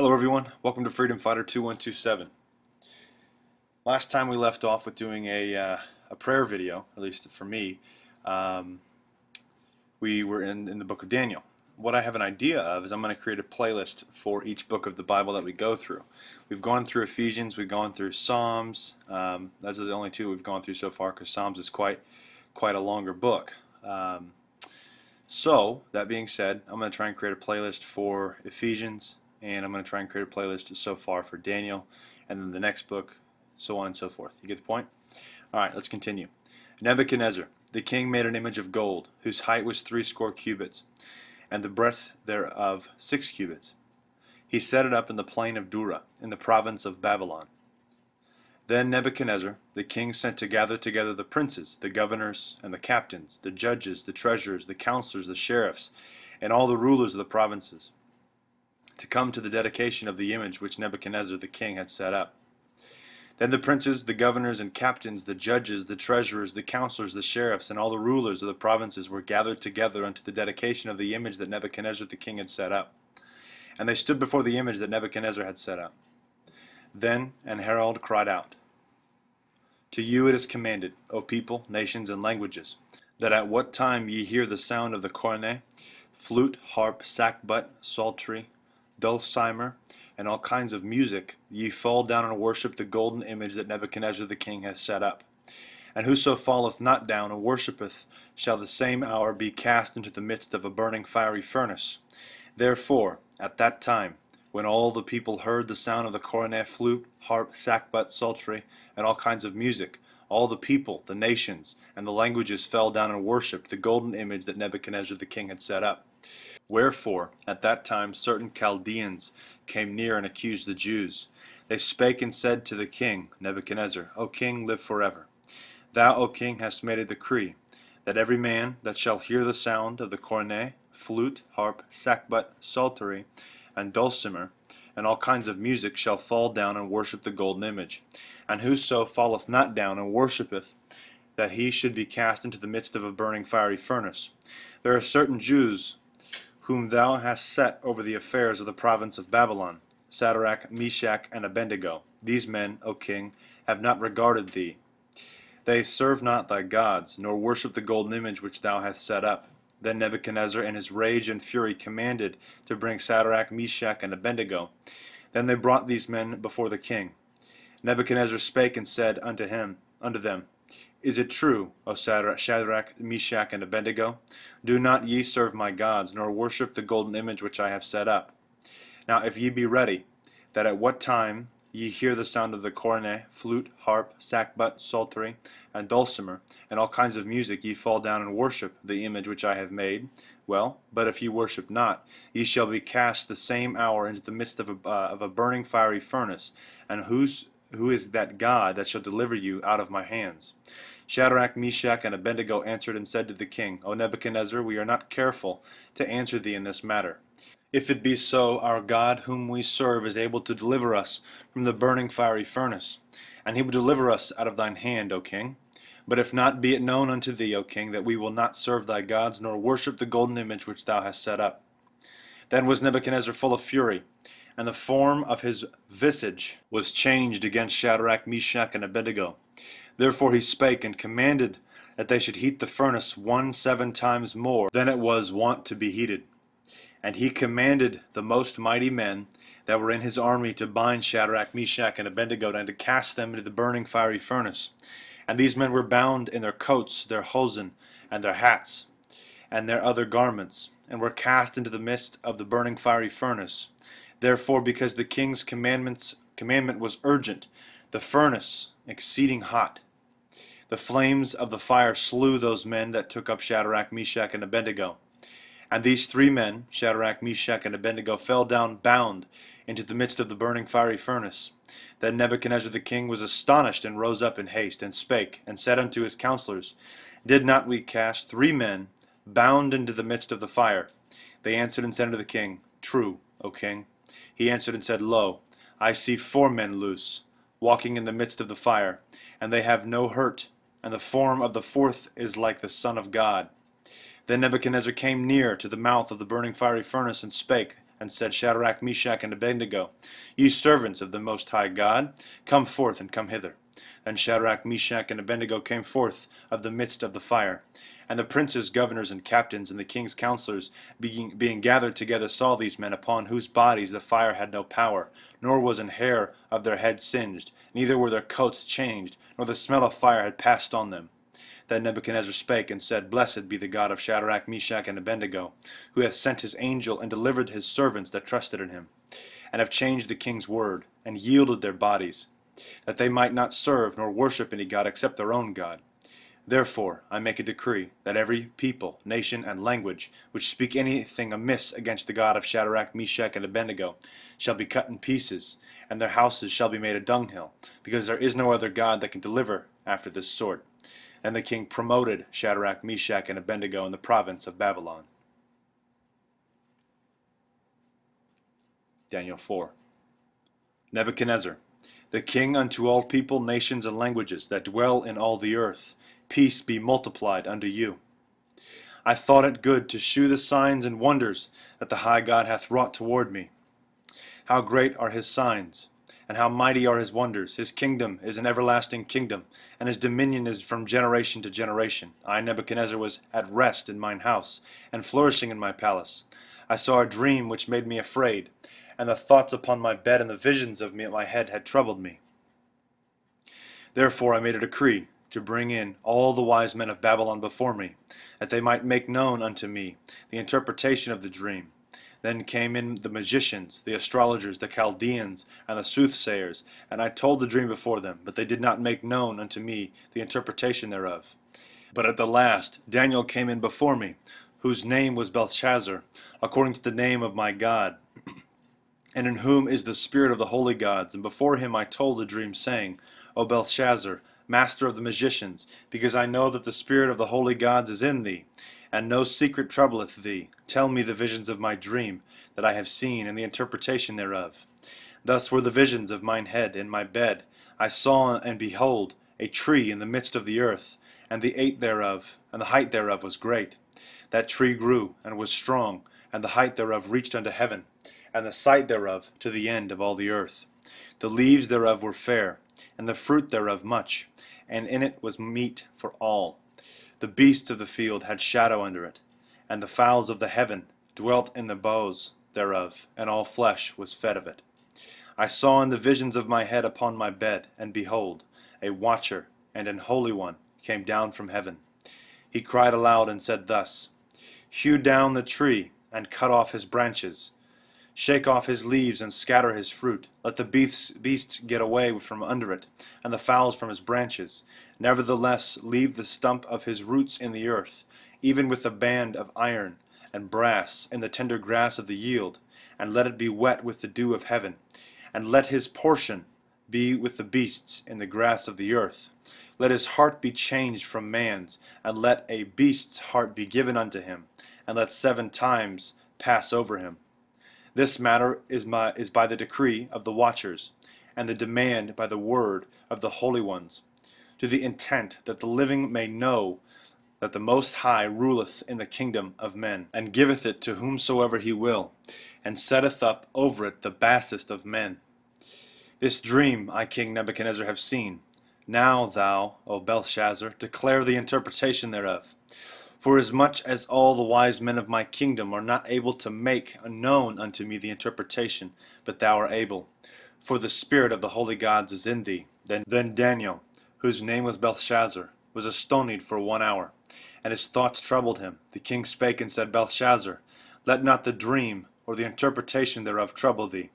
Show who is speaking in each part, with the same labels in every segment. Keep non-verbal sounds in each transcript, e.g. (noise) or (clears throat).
Speaker 1: Hello everyone, welcome to Freedom Fighter 2127. Last time we left off with doing a, uh, a prayer video, at least for me, um, we were in, in the book of Daniel. What I have an idea of is I'm going to create a playlist for each book of the Bible that we go through. We've gone through Ephesians, we've gone through Psalms, um, those are the only two we've gone through so far because Psalms is quite, quite a longer book. Um, so, that being said, I'm going to try and create a playlist for Ephesians, and I'm going to try and create a playlist so far for Daniel, and then the next book, so on and so forth. You get the point? Alright, let's continue. Nebuchadnezzar, the king made an image of gold, whose height was threescore cubits, and the breadth thereof six cubits. He set it up in the plain of Dura, in the province of Babylon. Then Nebuchadnezzar, the king, sent to gather together the princes, the governors, and the captains, the judges, the treasurers, the counselors, the sheriffs, and all the rulers of the provinces to come to the dedication of the image which Nebuchadnezzar the king had set up. Then the princes, the governors, and captains, the judges, the treasurers, the counselors, the sheriffs, and all the rulers of the provinces were gathered together unto the dedication of the image that Nebuchadnezzar the king had set up. And they stood before the image that Nebuchadnezzar had set up. Then an herald cried out, To you it is commanded, O people, nations, and languages, that at what time ye hear the sound of the cornet, flute, harp, sackbut, psaltery, dulcimer, and all kinds of music, ye fall down and worship the golden image that Nebuchadnezzar the king has set up. And whoso falleth not down and worshippeth shall the same hour be cast into the midst of a burning fiery furnace. Therefore, at that time, when all the people heard the sound of the cornet, flute, harp, sackbut, psaltery, and all kinds of music, all the people, the nations, and the languages fell down and worshipped the golden image that Nebuchadnezzar the king had set up. Wherefore, at that time certain Chaldeans came near and accused the Jews. They spake and said to the king, Nebuchadnezzar, O king, live forever. Thou, O king, hast made a decree, that every man that shall hear the sound of the cornet, flute, harp, sackbut, psaltery, and dulcimer, and all kinds of music shall fall down and worship the golden image. And whoso falleth not down and worshippeth, that he should be cast into the midst of a burning fiery furnace. There are certain Jews whom thou hast set over the affairs of the province of Babylon, Shadrach, Meshach, and Abednego. These men, O king, have not regarded thee. They serve not thy gods, nor worship the golden image which thou hast set up. Then Nebuchadnezzar in his rage and fury commanded to bring Shadrach, Meshach, and Abednego. Then they brought these men before the king. Nebuchadnezzar spake and said unto him, unto them, is it true, O Shadrach, Meshach, and Abednego? Do not ye serve my gods, nor worship the golden image which I have set up. Now if ye be ready, that at what time ye hear the sound of the cornet, flute, harp, sackbut, psaltery, and dulcimer, and all kinds of music, ye fall down and worship the image which I have made. Well, but if ye worship not, ye shall be cast the same hour into the midst of a, uh, of a burning fiery furnace. And whose who is that God that shall deliver you out of my hands? Shadrach, Meshach, and Abednego answered and said to the king, O Nebuchadnezzar, we are not careful to answer thee in this matter. If it be so, our God whom we serve is able to deliver us from the burning fiery furnace, and he will deliver us out of thine hand, O king. But if not, be it known unto thee, O king, that we will not serve thy gods, nor worship the golden image which thou hast set up. Then was Nebuchadnezzar full of fury, and the form of his visage was changed against Shadrach, Meshach, and Abednego. Therefore he spake and commanded that they should heat the furnace one seven times more than it was wont to be heated. And he commanded the most mighty men that were in his army to bind Shadrach, Meshach, and Abednego, and to cast them into the burning fiery furnace. And these men were bound in their coats, their hosen, and their hats, and their other garments, and were cast into the midst of the burning fiery furnace. Therefore, because the king's commandments commandment was urgent, the furnace exceeding hot, the flames of the fire slew those men that took up Shadrach, Meshach, and Abednego. And these three men, Shadrach, Meshach, and Abednego, fell down bound into the midst of the burning fiery furnace. Then Nebuchadnezzar the king was astonished, and rose up in haste, and spake, and said unto his counselors, Did not we cast three men bound into the midst of the fire? They answered and said unto the king, True, O king. He answered and said, Lo, I see four men loose, walking in the midst of the fire, and they have no hurt, and the form of the fourth is like the Son of God. Then Nebuchadnezzar came near to the mouth of the burning fiery furnace and spake, and said, Shadrach, Meshach, and Abednego, Ye servants of the Most High God, come forth and come hither. And Shadrach, Meshach, and Abednego came forth of the midst of the fire. And the princes, governors, and captains, and the king's counselors, being, being gathered together, saw these men, upon whose bodies the fire had no power, nor was an hair of their head singed, neither were their coats changed, nor the smell of fire had passed on them. Then Nebuchadnezzar spake and said, Blessed be the God of Shadrach, Meshach, and Abednego, who hath sent his angel and delivered his servants that trusted in him, and have changed the king's word, and yielded their bodies, that they might not serve nor worship any god except their own God. Therefore I make a decree that every people, nation, and language which speak anything amiss against the God of Shadrach, Meshach, and Abednego shall be cut in pieces, and their houses shall be made a dunghill, because there is no other God that can deliver after this sort. And the king promoted Shadrach, Meshach, and Abednego in the province of Babylon. Daniel 4. Nebuchadnezzar, the king unto all people, nations, and languages that dwell in all the earth, peace be multiplied unto you. I thought it good to shew the signs and wonders that the high God hath wrought toward me. How great are his signs! and how mighty are his wonders. His kingdom is an everlasting kingdom, and his dominion is from generation to generation. I, Nebuchadnezzar, was at rest in mine house, and flourishing in my palace. I saw a dream which made me afraid, and the thoughts upon my bed and the visions of me at my head had troubled me. Therefore I made a decree to bring in all the wise men of Babylon before me, that they might make known unto me the interpretation of the dream. Then came in the magicians, the astrologers, the Chaldeans, and the soothsayers, and I told the dream before them, but they did not make known unto me the interpretation thereof. But at the last Daniel came in before me, whose name was Belshazzar, according to the name of my God, (clears throat) and in whom is the spirit of the holy gods. And before him I told the dream, saying, O Belshazzar, master of the magicians, because I know that the spirit of the holy gods is in thee, and no secret troubleth thee. Tell me the visions of my dream that I have seen, and the interpretation thereof. Thus were the visions of mine head in my bed. I saw, and behold, a tree in the midst of the earth, and the height thereof, and the height thereof was great. That tree grew, and was strong, and the height thereof reached unto heaven, and the sight thereof to the end of all the earth. The leaves thereof were fair, and the fruit thereof much, and in it was meat for all. The beasts of the field had shadow under it, and the fowls of the heaven dwelt in the boughs thereof, and all flesh was fed of it. I saw in the visions of my head upon my bed, and behold, a watcher and an holy one came down from heaven. He cried aloud and said thus, Hew down the tree, and cut off his branches. Shake off his leaves, and scatter his fruit. Let the beasts, beasts get away from under it, and the fowls from his branches. Nevertheless, leave the stump of his roots in the earth, even with the band of iron and brass in the tender grass of the yield, and let it be wet with the dew of heaven. And let his portion be with the beasts in the grass of the earth. Let his heart be changed from man's, and let a beast's heart be given unto him, and let seven times pass over him. This matter is, my, is by the decree of the watchers, and the demand by the word of the holy ones to the intent that the living may know that the Most High ruleth in the kingdom of men, and giveth it to whomsoever he will, and setteth up over it the basest of men. This dream I, King Nebuchadnezzar, have seen. Now thou, O Belshazzar, declare the interpretation thereof. For as much as all the wise men of my kingdom are not able to make known unto me the interpretation, but thou art able, for the spirit of the holy gods is in thee. Then, then Daniel, whose name was Belshazzar, was astonied for one hour, and his thoughts troubled him. The king spake and said, Belshazzar, let not the dream or the interpretation thereof trouble thee.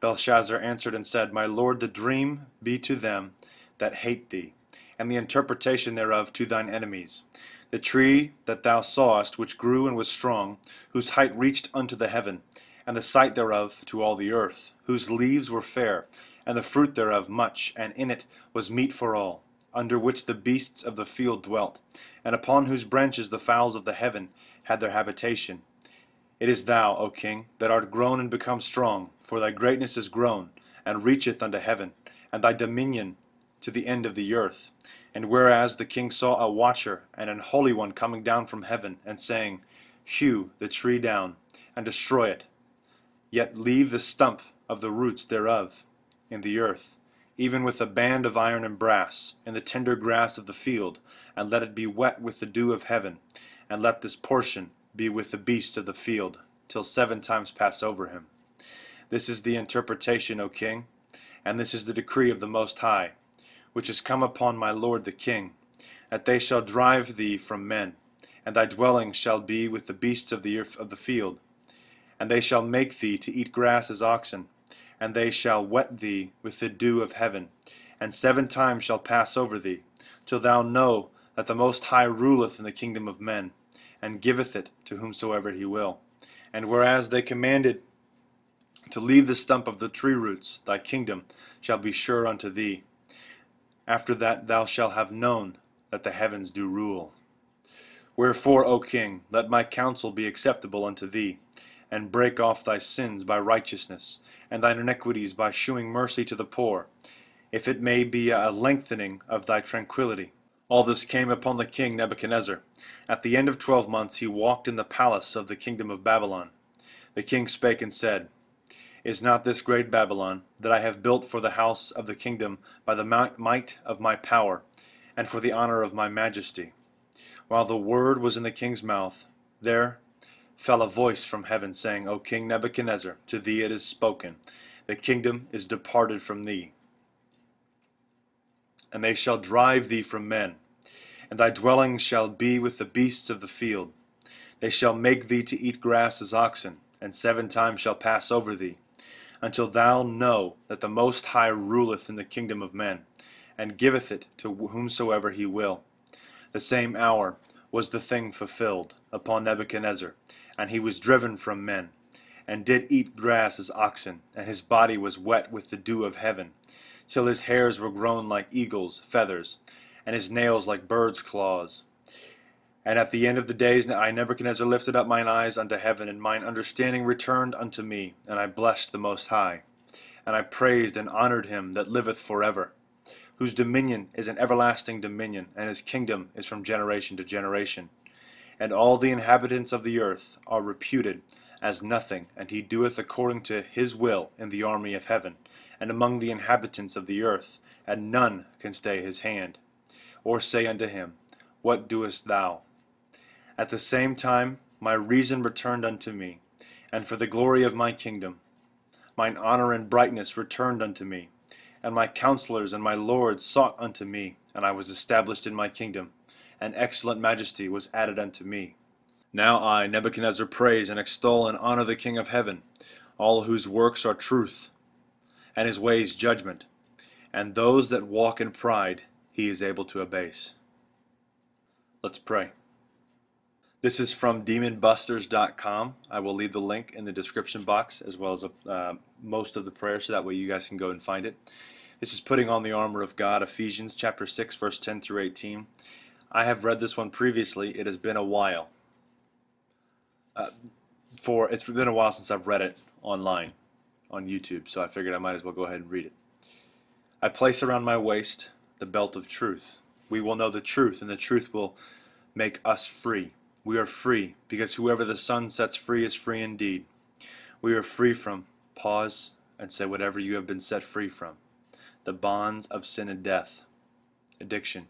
Speaker 1: Belshazzar answered and said, My lord, the dream be to them that hate thee, and the interpretation thereof to thine enemies. The tree that thou sawest, which grew and was strong, whose height reached unto the heaven, and the sight thereof to all the earth, whose leaves were fair, and the fruit thereof much, and in it was meat for all, under which the beasts of the field dwelt, and upon whose branches the fowls of the heaven had their habitation. It is thou, O king, that art grown and become strong, for thy greatness is grown, and reacheth unto heaven, and thy dominion to the end of the earth. And whereas the king saw a watcher and an holy one coming down from heaven, and saying, Hew the tree down, and destroy it, yet leave the stump of the roots thereof in the earth, even with a band of iron and brass, in the tender grass of the field, and let it be wet with the dew of heaven, and let this portion be with the beasts of the field, till seven times pass over him. This is the interpretation, O king, and this is the decree of the Most High, which is come upon my lord the king, that they shall drive thee from men, and thy dwelling shall be with the beasts of the, earth, of the field. And they shall make thee to eat grass as oxen, and they shall wet thee with the dew of heaven, and seven times shall pass over thee, till thou know that the Most High ruleth in the kingdom of men, and giveth it to whomsoever he will. And whereas they commanded to leave the stump of the tree roots, thy kingdom shall be sure unto thee. After that thou shalt have known that the heavens do rule. Wherefore, O king, let my counsel be acceptable unto thee, and break off thy sins by righteousness, and thine iniquities by shewing mercy to the poor, if it may be a lengthening of thy tranquillity. All this came upon the king Nebuchadnezzar. At the end of twelve months he walked in the palace of the kingdom of Babylon. The king spake and said, Is not this great Babylon, that I have built for the house of the kingdom by the might of my power, and for the honor of my majesty? While the word was in the king's mouth, there fell a voice from heaven, saying, O King Nebuchadnezzar, to thee it is spoken, the kingdom is departed from thee. And they shall drive thee from men, and thy dwelling shall be with the beasts of the field. They shall make thee to eat grass as oxen, and seven times shall pass over thee, until thou know that the Most High ruleth in the kingdom of men, and giveth it to whomsoever he will. The same hour was the thing fulfilled upon Nebuchadnezzar, and he was driven from men, and did eat grass as oxen, and his body was wet with the dew of heaven, till his hairs were grown like eagles' feathers, and his nails like birds' claws. And at the end of the days I Nebuchadnezzar lifted up mine eyes unto heaven, and mine understanding returned unto me, and I blessed the Most High. And I praised and honored him that liveth for ever whose dominion is an everlasting dominion, and his kingdom is from generation to generation. And all the inhabitants of the earth are reputed as nothing, and he doeth according to his will in the army of heaven, and among the inhabitants of the earth, and none can stay his hand, or say unto him, What doest thou? At the same time my reason returned unto me, and for the glory of my kingdom. Mine honor and brightness returned unto me, and my counselors and my lords sought unto me, and I was established in my kingdom, and excellent majesty was added unto me. Now I, Nebuchadnezzar, praise and extol and honor the King of heaven, all whose works are truth, and his ways judgment, and those that walk in pride he is able to abase. Let's pray. This is from demonbusters.com. I will leave the link in the description box as well as uh, most of the prayer so that way you guys can go and find it. This is putting on the armor of God, Ephesians chapter 6 verse 10 through 18. I have read this one previously. It has been a while. Uh, for it's been a while since I've read it online on YouTube, so I figured I might as well go ahead and read it. I place around my waist the belt of truth. We will know the truth, and the truth will make us free. We are free because whoever the Son sets free is free indeed. We are free from Pause and say whatever you have been set free from. The bonds of sin and death. Addiction.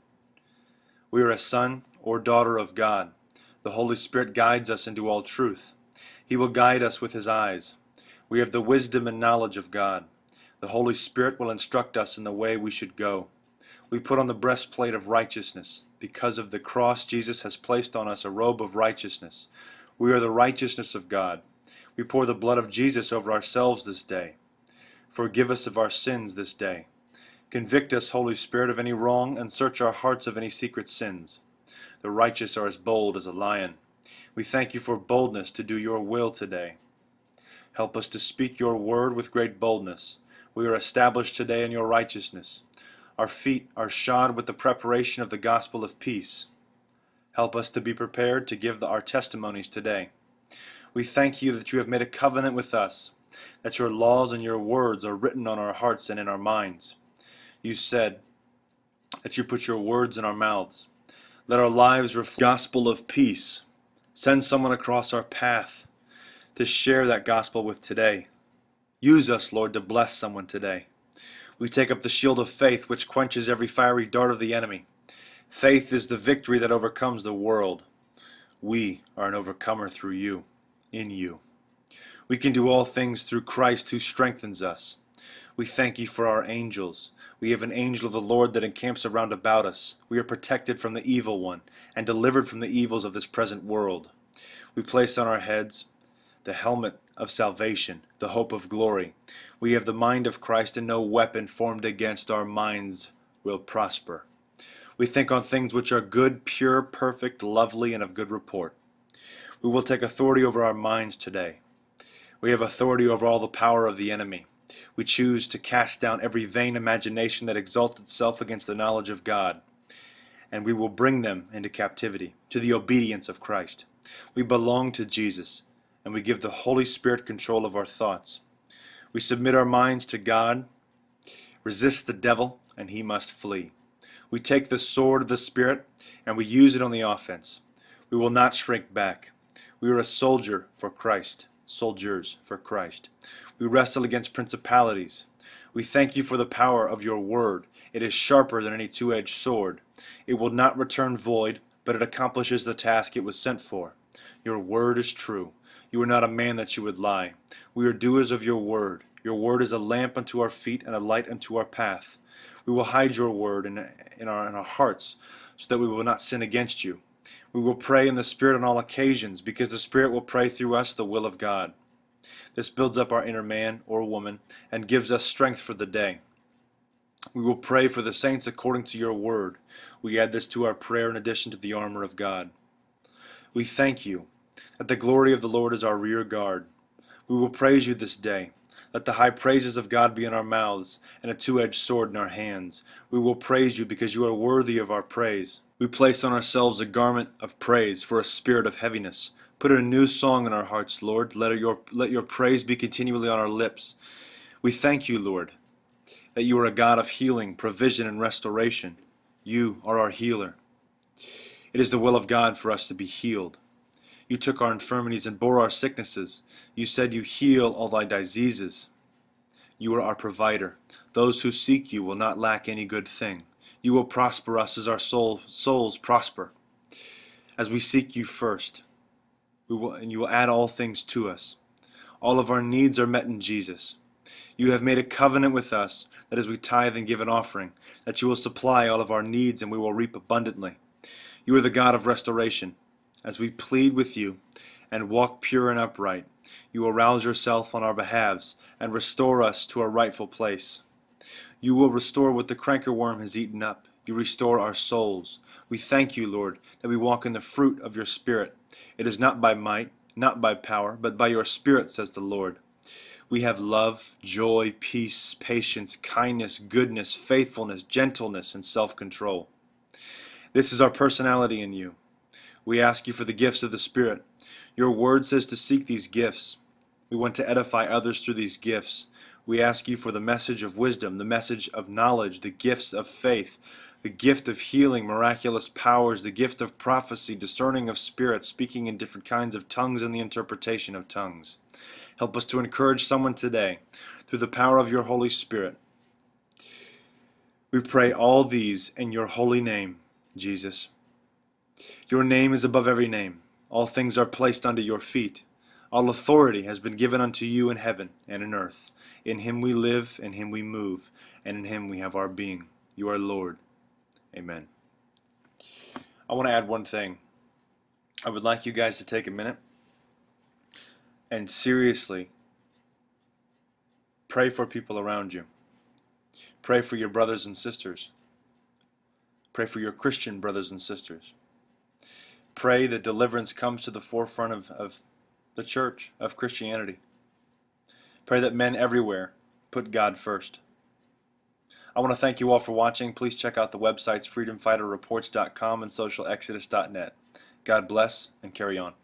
Speaker 1: We are a son or daughter of God. The Holy Spirit guides us into all truth. He will guide us with His eyes. We have the wisdom and knowledge of God. The Holy Spirit will instruct us in the way we should go. We put on the breastplate of righteousness. Because of the cross, Jesus has placed on us a robe of righteousness. We are the righteousness of God. We pour the blood of Jesus over ourselves this day. Forgive us of our sins this day. Convict us, Holy Spirit, of any wrong, and search our hearts of any secret sins. The righteous are as bold as a lion. We thank you for boldness to do your will today. Help us to speak your word with great boldness. We are established today in your righteousness. Our feet are shod with the preparation of the gospel of peace. Help us to be prepared to give the, our testimonies today. We thank you that you have made a covenant with us, that your laws and your words are written on our hearts and in our minds. You said that you put your words in our mouths. Let our lives reflect the gospel of peace. Send someone across our path to share that gospel with today. Use us, Lord, to bless someone today. We take up the shield of faith, which quenches every fiery dart of the enemy. Faith is the victory that overcomes the world. We are an overcomer through you, in you. We can do all things through Christ who strengthens us. We thank you for our angels. We have an angel of the Lord that encamps around about us. We are protected from the evil one and delivered from the evils of this present world. We place on our heads the helmet of salvation, the hope of glory. We have the mind of Christ, and no weapon formed against our minds will prosper. We think on things which are good, pure, perfect, lovely, and of good report. We will take authority over our minds today. We have authority over all the power of the enemy. We choose to cast down every vain imagination that exalts itself against the knowledge of God, and we will bring them into captivity, to the obedience of Christ. We belong to Jesus, and we give the Holy Spirit control of our thoughts. We submit our minds to God, resist the devil, and he must flee. We take the sword of the Spirit, and we use it on the offense. We will not shrink back. We are a soldier for Christ soldiers for Christ. We wrestle against principalities. We thank you for the power of your word. It is sharper than any two edged sword. It will not return void, but it accomplishes the task it was sent for. Your word is true. You are not a man that you would lie. We are doers of your word. Your word is a lamp unto our feet and a light unto our path. We will hide your word in, in, our, in our hearts so that we will not sin against you. We will pray in the Spirit on all occasions, because the Spirit will pray through us the will of God. This builds up our inner man or woman and gives us strength for the day. We will pray for the saints according to your word. We add this to our prayer in addition to the armor of God. We thank you that the glory of the Lord is our rear guard. We will praise you this day. Let the high praises of God be in our mouths and a two edged sword in our hands. We will praise you because you are worthy of our praise. We place on ourselves a garment of praise for a spirit of heaviness. Put a new song in our hearts, Lord. Let your, let your praise be continually on our lips. We thank you, Lord, that you are a God of healing, provision, and restoration. You are our healer. It is the will of God for us to be healed. You took our infirmities and bore our sicknesses. You said you heal all thy diseases. You are our provider. Those who seek you will not lack any good thing. You will prosper us as our soul, souls prosper. As we seek you first, we will, and you will add all things to us. All of our needs are met in Jesus. You have made a covenant with us that as we tithe and give an offering, that you will supply all of our needs and we will reap abundantly. You are the God of restoration. As we plead with you and walk pure and upright, you will rouse yourself on our behalves and restore us to our rightful place. You will restore what the cankerworm has eaten up. You restore our souls. We thank you, Lord, that we walk in the fruit of your Spirit. It is not by might, not by power, but by your Spirit, says the Lord. We have love, joy, peace, patience, kindness, goodness, faithfulness, gentleness, and self control. This is our personality in you. We ask you for the gifts of the Spirit. Your word says to seek these gifts. We want to edify others through these gifts. We ask you for the message of wisdom, the message of knowledge, the gifts of faith, the gift of healing, miraculous powers, the gift of prophecy, discerning of spirits, speaking in different kinds of tongues, and the interpretation of tongues. Help us to encourage someone today through the power of your Holy Spirit. We pray all these in your holy name, Jesus. Your name is above every name. All things are placed under your feet. All authority has been given unto you in heaven and in earth. In him we live, in him we move, and in him we have our being. You are Lord. Amen. I want to add one thing. I would like you guys to take a minute and seriously pray for people around you. Pray for your brothers and sisters. Pray for your Christian brothers and sisters. Pray that deliverance comes to the forefront of, of the church, of Christianity. Pray that men everywhere put God first. I want to thank you all for watching. Please check out the websites freedomfighterreports.com and socialexodus.net. God bless and carry on.